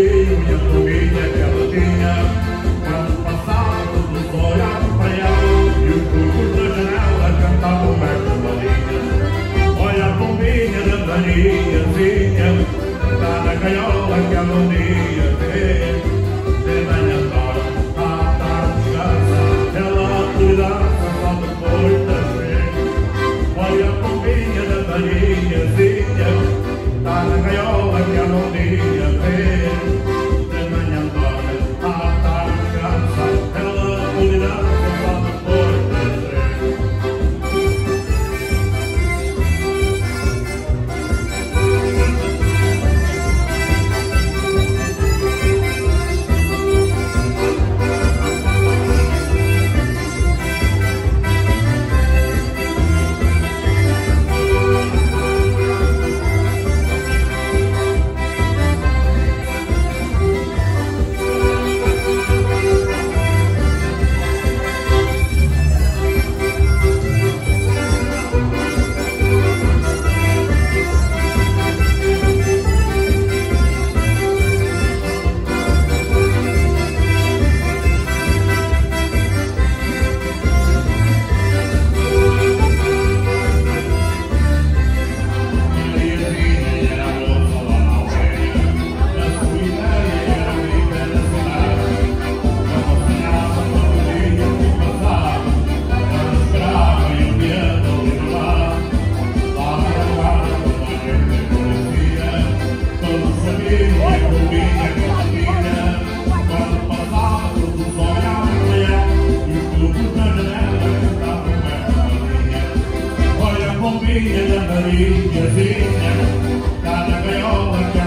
e a família que ela tinha. Quando passava, todos olhavam para e os burros da janela cantavam esta marinha. Olha a pombinha da Mariazinha, está na gaiola que ela um teve. De manhã dora, à tarde descansa, ela cuidava só depois da. Olha a pombinha da Mariazinha, está na gaiola kung pinagdadali, yasin niya, tatagayaw at